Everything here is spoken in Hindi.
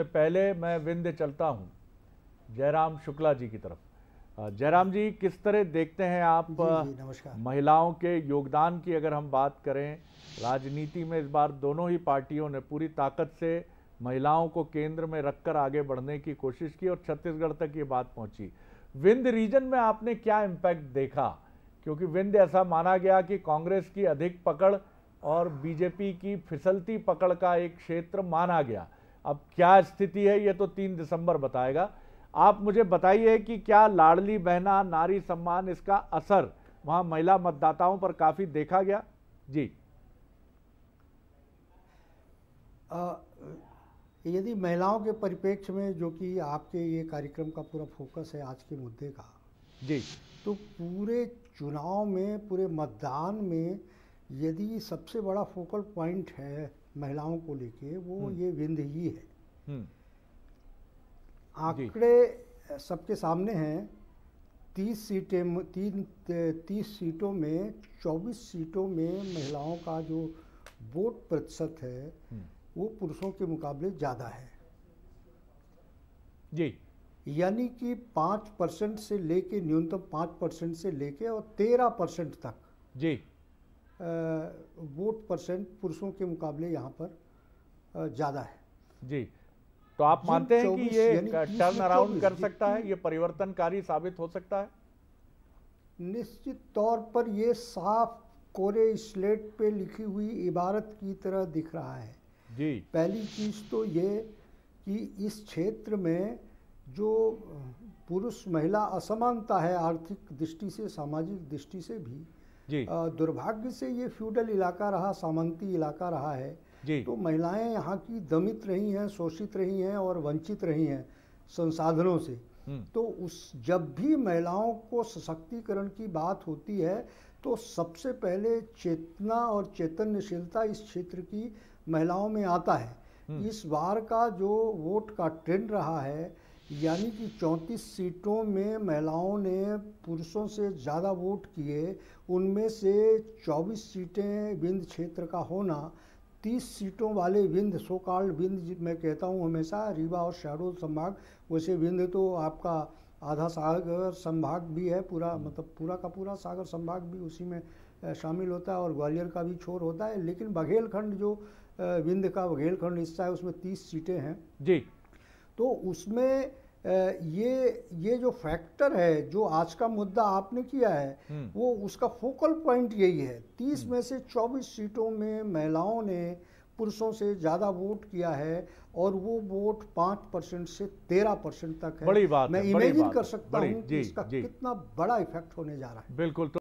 पहले मैं विंध्य चलता हूँ जयराम शुक्ला जी की तरफ़। जयराम जी किस तरह देखते हैं आप जी, जी, नमस्कार। महिलाओं के योगदान की अगर हम बात करें राजनीति में इस बार दोनों ही पार्टियों ने पूरी ताकत से महिलाओं को केंद्र में रखकर आगे बढ़ने की कोशिश की और छत्तीसगढ़ तक ये बात पहुँची। विंध्य रीजन में आपने क्या इम्पैक्ट देखा? क्योंकि विंध्य ऐसा माना गया कि कांग्रेस की अधिक पकड़ और बीजेपी की फिसलती पकड़ का एक क्षेत्र माना गया। अब क्या स्थिति है ये तो तीन दिसंबर बताएगा। आप मुझे बताइए कि क्या लाडली बहना नारी सम्मान इसका असर वहाँ महिला मतदाताओं पर काफ़ी देखा गया? जी। यदि महिलाओं के परिप्रेक्ष्य में जो कि आपके ये कार्यक्रम का पूरा फोकस है आज के मुद्दे का जी। तो पूरे चुनाव में पूरे मतदान में यदि सबसे बड़ा फोकल पॉइंट है महिलाओं को लेके वो हम्म। ये विंध्य ही है। हम्म। आंकड़े सबके सामने हैं। तीस सीटें तीन तीस सीटों में चौबीस सीटों में महिलाओं का जो वोट प्रतिशत है हम्म। वो पुरुषों के मुकाबले ज़्यादा है। जी। यानी कि पाँच परसेंट से लेके न्यूनतम पाँच परसेंट से लेके और तेरह परसेंट तक। जी। वोट परसेंट पुरुषों के मुकाबले यहाँ पर ज़्यादा है। जी तो आप मानते हैं कि ये टर्न अराउंड कर सकता है? ये परिवर्तनकारी साबित हो सकता है? निश्चित तौर पर ये साफ़ कोरे स्लेट पे लिखी हुई इबारत की तरह दिख रहा है। जी। पहली चीज़ तो ये कि इस क्षेत्र में जो पुरुष महिला असमानता है आर्थिक दृष्टि से सामाजिक दृष्टि से भी दुर्भाग्य से ये फ्यूडल इलाका रहा सामंती इलाका रहा है जी। तो महिलाएँ यहाँ की दमित रही हैं शोषित रही हैं और वंचित रही हैं संसाधनों से हम्म। तो उस जब भी महिलाओं को सशक्तिकरण की बात होती है तो सबसे पहले चेतना और चैतन्यशीलता इस क्षेत्र की महिलाओं में आता है हम्म। इस बार का जो वोट का ट्रेंड रहा है यानी कि चौंतीस सीटों में महिलाओं ने पुरुषों से ज़्यादा वोट किए, उनमें से 24 सीटें विंध क्षेत्र का होना 30 सीटों वाले विंध सो कॉल्ड विंध मैं कहता हूँ हमेशा, रीवा और शहडोल संभाग, वैसे विंध तो आपका आधा सागर संभाग भी है, पूरा मतलब पूरा का पूरा सागर संभाग भी उसी में शामिल होता है और ग्वालियर का भी छोर होता है, लेकिन बघेलखंड जो विंध का बघेलखंड हिस्सा है, उसमें तीस सीटें हैं। जी। तो उसमें ये ये जो फैक्टर है जो आज का मुद्दा आपने किया है हम्म। वो उसका फोकल पॉइंट यही है। तीस हम्म। में से चौबीस सीटों में महिलाओं ने पुरुषों से ज़्यादा वोट किया है और वो वोट पाँच परसेंट से तेरह परसेंट तक है। बड़ी बात मैं इमेजिन कर सकता हूँ कि इसका कितना बड़ा इफ़ेक्ट होने जा रहा है। बिल्कुल तो